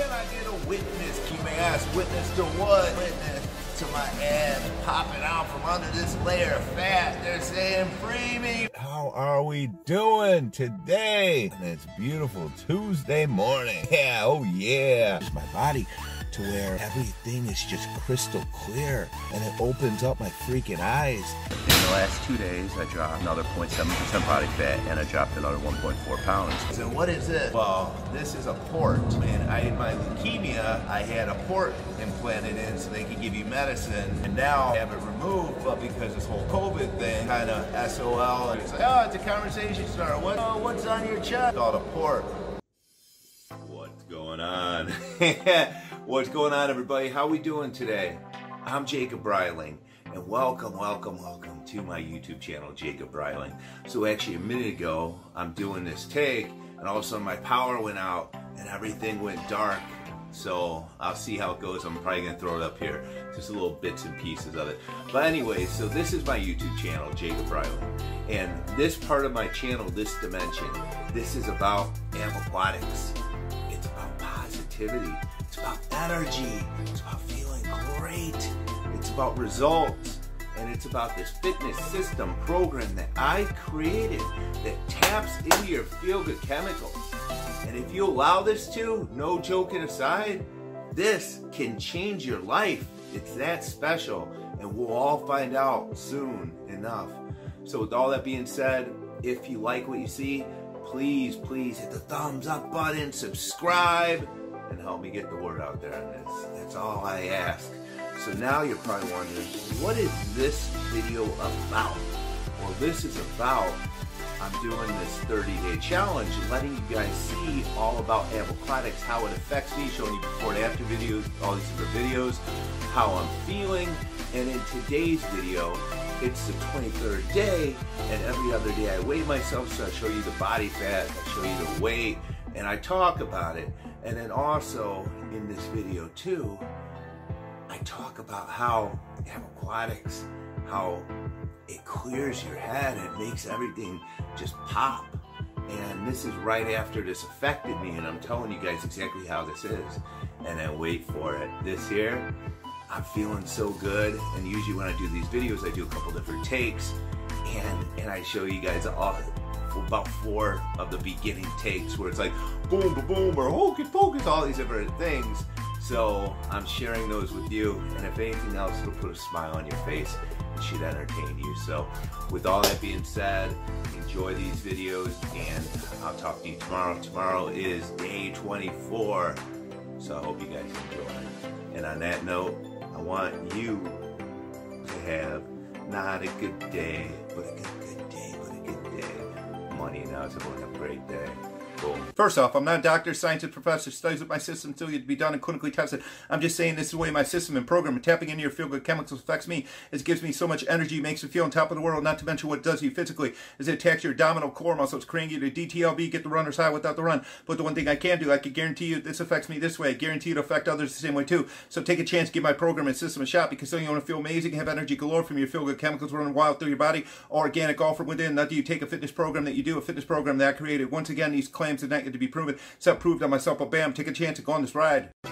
Can I get a witness? You may ask, witness to what? Witness to my ass popping out from under this layer of fat. They're saying, free me. How are we doing today? And it's beautiful Tuesday morning. Yeah, oh yeah. My body to where everything is just crystal clear and it opens up my freaking eyes. In the last two days, I dropped another 0.7% body fat and I dropped another 1.4 pounds. So what is this? Well, this is a port. And I had my leukemia, I had a port implanted in so they could give you medicine. And now I have it removed, but because this whole COVID thing, kind of SOL, and it's like, oh, it's a conversation starter. What, oh, what's on your chest? It's called a port. What's going on? What's going on, everybody? How we doing today? I'm Jacob Breiling, and welcome, welcome, welcome to my YouTube channel, Jacob Breiling. So actually, a minute ago, I'm doing this take, and all of a sudden my power went out, and everything went dark. So I'll see how it goes. I'm probably gonna throw it up here, just a little bits and pieces of it. But anyway, so this is my YouTube channel, Jacob Breiling, and this part of my channel, this dimension, this is about aquatics. It's about positivity it's about energy. It's about feeling great. It's about results. And it's about this fitness system program that I created that taps into your feel good chemicals. And if you allow this to, no joking aside, this can change your life. It's that special. And we'll all find out soon enough. So, with all that being said, if you like what you see, please, please hit the thumbs up button, subscribe and help me get the word out there And this. That's all I ask. So now you're probably wondering, what is this video about? Well, this is about, I'm doing this 30-day challenge, letting you guys see all about aquatics, how it affects me, showing you before and after videos, all these different videos, how I'm feeling, and in today's video, it's the 23rd day, and every other day I weigh myself, so I show you the body fat, I show you the weight, and I talk about it. And then also in this video too, I talk about how aquatics, how it clears your head, it makes everything just pop. And this is right after this affected me, and I'm telling you guys exactly how this is. And then wait for it. This here, I'm feeling so good. And usually when I do these videos, I do a couple different takes, and and I show you guys all about four of the beginning takes where it's like boom, boom, boom, or hocus pocus, all these different things. So I'm sharing those with you, and if anything else, it'll put a smile on your face and should entertain you. So with all that being said, enjoy these videos, and I'll talk to you tomorrow. Tomorrow is day 24, so I hope you guys enjoy. And on that note, I want you to have not a good day, but a good, day, Money now is having a great day. First off, I'm not a doctor, scientist, professor, studies with my system until you to be done and clinically tested. I'm just saying this is the way my system and program and tapping into your feel-good chemicals affects me. It gives me so much energy, makes me feel on top of the world, not to mention what it does to you physically, is it attacks your abdominal core muscles, creating you to DTLB, get the runner's high without the run. But the one thing I can do, I can guarantee you this affects me this way. I guarantee it'll affect others the same way too. So take a chance, give my program and system a shot because then you want to feel amazing, have energy galore from your feel-good chemicals running wild through your body, organic all from within. Not do you take a fitness program that you do, a fitness program that I created. Once again, these claims are not to be proven. Self proved on myself, but bam, take a chance and go on this ride.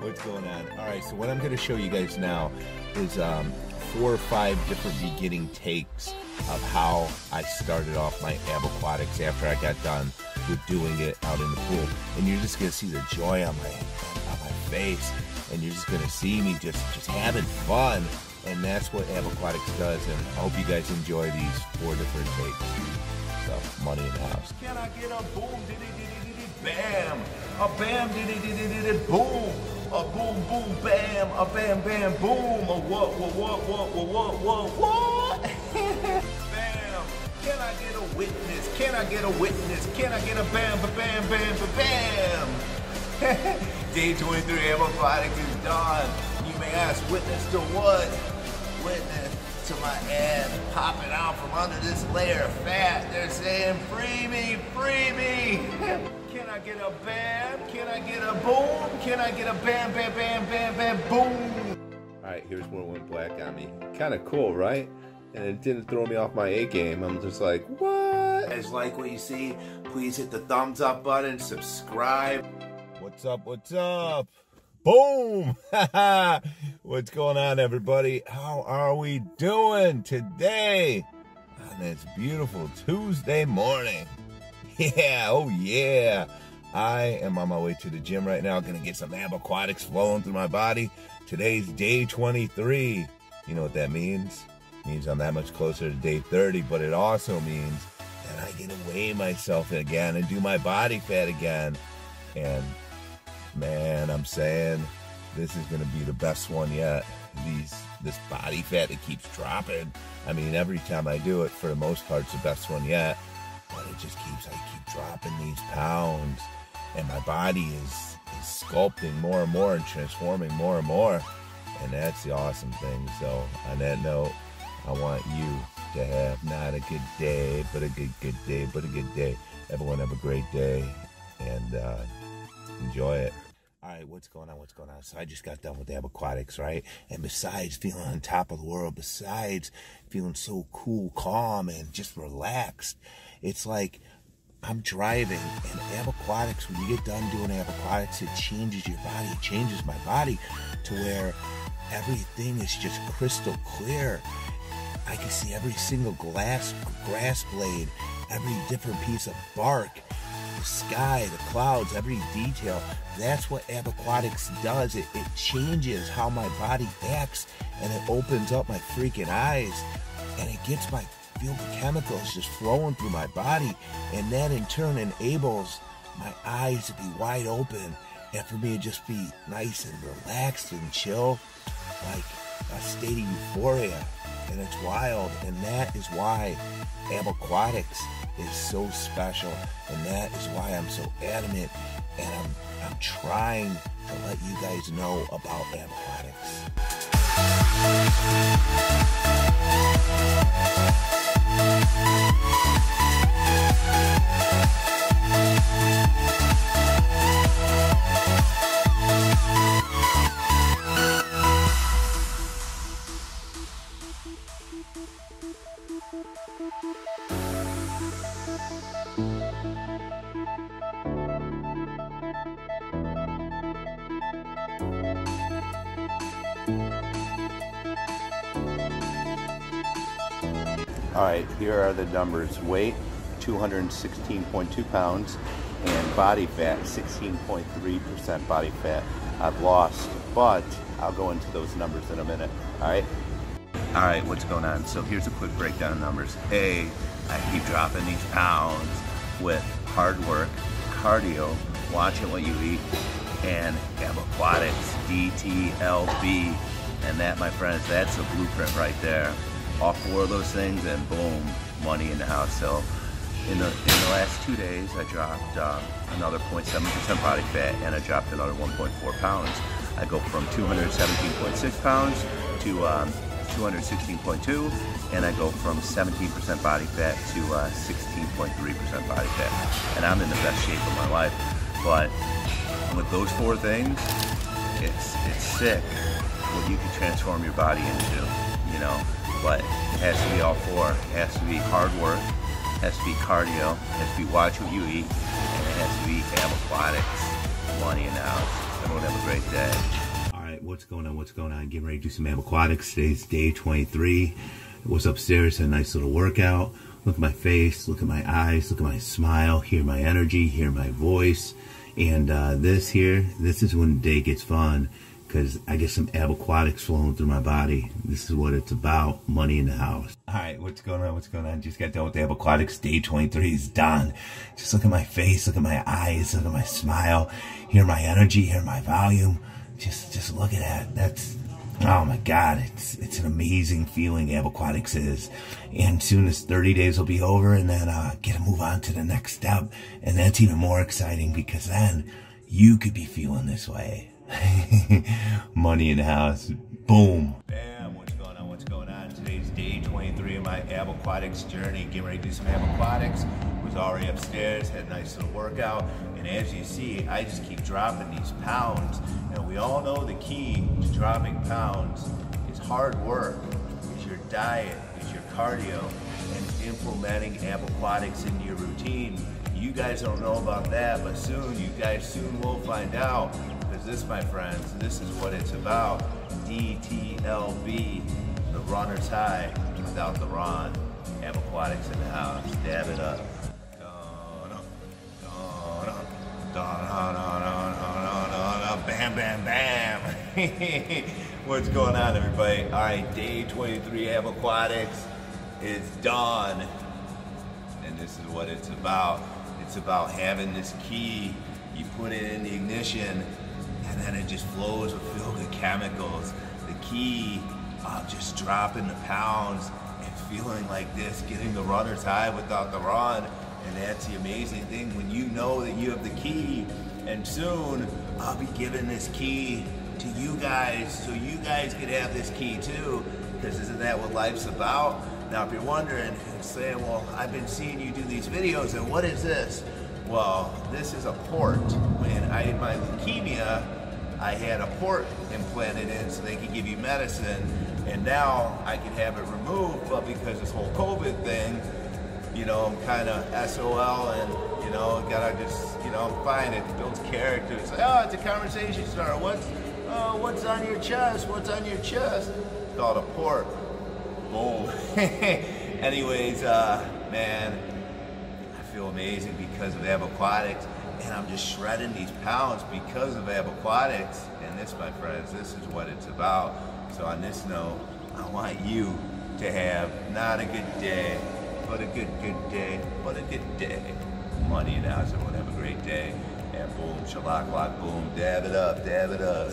What's going on? All right, so what I'm going to show you guys now is um, four or five different beginning takes of how I started off my Abaquatix after I got done with doing it out in the pool. And you're just going to see the joy on my on my face, and you're just going to see me just just having fun. And that's what Abaquatix does. And I hope you guys enjoy these four different takes. So, money in the house. Can I get a boom, bam? A bam, boom. A boom, boom, bam. A bam, bam, boom. A what, what, what, what, what, what, what, what? bam. Can I get a witness? Can I get a witness? Can I get a bam, ba, bam, bam, ba, bam? Day 23 Aquatics is done. You may ask, witness to what? Witness to my ass popping out from under this layer of fat. They're saying, free me, free me. Can I get a bam? Can I get a boom? Can I get a bam, bam, bam, bam, bam, boom? All right, here's where it went black on me. Kind of cool, right? And it didn't throw me off my A game. I'm just like, what? Guys, like what you see, please hit the thumbs up button, subscribe. What's up? What's up? Boom! what's going on, everybody? How are we doing today on this beautiful Tuesday morning? Yeah, oh yeah. I am on my way to the gym right now. Gonna get some Abaquatix flowing through my body. Today's day 23. You know what that means? It means I'm that much closer to day 30, but it also means that I get to weigh myself again and do my body fat again. And man, I'm saying this is gonna be the best one yet. These this body fat that keeps dropping. I mean, every time I do it, for the most part, it's the best one yet. But it just keeps I keep dropping these pounds, and my body is is sculpting more and more and transforming more and more. And that's the awesome thing. So on that note, I want you to have not a good day, but a good good day, but a good day. Everyone have a great day and uh, enjoy it. All right, what's going on? What's going on? So I just got done with Abaquatix, right? And besides feeling on top of the world, besides feeling so cool, calm, and just relaxed, it's like I'm driving and Abaquatix, when you get done doing Abaquatix, it changes your body. It changes my body to where everything is just crystal clear. I can see every single glass grass blade, every different piece of bark, the sky, the clouds, every detail. That's what Aquatics does. It, it changes how my body acts and it opens up my freaking eyes and it gets my feel the chemicals just flowing through my body and that in turn enables my eyes to be wide open and for me to just be nice and relaxed and chill like a state of euphoria and it's wild and that is why Abaquatix is so special and that is why I'm so adamant and I'm, I'm trying to let you guys know about Ab All right, here are the numbers. Weight, 216.2 pounds, and body fat, 16.3% body fat. I've lost, but I'll go into those numbers in a minute. All right? All right, what's going on? So here's a quick breakdown of numbers. A, I keep dropping these pounds with hard work, cardio, watching what you eat, and Abaquatix, DTLB. And that, my friends, that's a blueprint right there all four of those things, and boom, money in the house. So in the in the last two days, I dropped uh, another 0.7% body fat, and I dropped another 1.4 pounds. I go from 217.6 pounds to um, 216.2, and I go from 17% body fat to 16.3% uh, body fat. And I'm in the best shape of my life. But with those four things, it's it's sick what you can transform your body into. You know, but it has to be all four. It has to be hard work, it has to be cardio, it has to be watch what you eat, and it has to be Ab Aquatics, money the house. Everyone have a great day. What's going on? What's going on? Getting ready to do some Abaquatix. Today's day 23. I was upstairs, had a nice little workout. Look at my face, look at my eyes, look at my smile, hear my energy, hear my voice. And uh, this here, this is when the day gets fun because I get some Abaquatix flowing through my body. This is what it's about. Money in the house. All right, what's going on? What's going on? Just got done with the Abaquatix. Day 23 is done. Just look at my face, look at my eyes, look at my smile, hear my energy, hear my volume. Just, just look at that. That's, oh my God, it's, it's an amazing feeling aquatics is. And soon as 30 days will be over and then, uh, get to move on to the next step. And that's even more exciting because then you could be feeling this way. Money in the house. Boom. Bam. What's going on? What's going on? Today's day 23 of my Aquatics journey. Getting ready to do some Aquatics. Was already upstairs, had a nice little workout. And as you see, I just keep dropping these pounds. And we all know the key to dropping pounds is hard work, is your diet, is your cardio, and implementing Aquatics into your routine You guys don't know about that, but soon, you guys soon will find out. Because this, my friends, this is what it's about. DTLB, the runner's high without the run. Aquatics in the house. Dab it up. Bam, bam, bam. What's going on, everybody? All right, day 23 Abaquatix is done. And this is what it's about. It's about having this key. You put it in the ignition, and then it just flows with filled with chemicals. The key of just dropping the pounds and feeling like this, getting the runner's high without the run. And that's the amazing thing when you know that you have the key. And soon I'll be giving this key to you guys so you guys can have this key too. Because isn't that what life's about? Now, if you're wondering and saying, well, I've been seeing you do these videos, and what is this? Well, this is a port. When I had my leukemia, I had a port implanted in so they could give you medicine, and now I can have it removed, but because this whole COVID thing, you know, I'm kind of SOL and, you know, gotta just, you know, I'm fine. It builds character. It's like, oh, it's a conversation starter. What's, oh, what's on your chest? What's on your chest? It's called a port. Boom. Anyways, uh, man, I feel amazing because of Abaquatix, and I'm just shredding these pounds because of Abaquatix. And this, my friends, this is what it's about. So on this note, I want you to have not a good day, but a good, good day, but a good day. Money and house, everyone have a great day. And boom, shalak, lock, boom, dab it up, dab it up.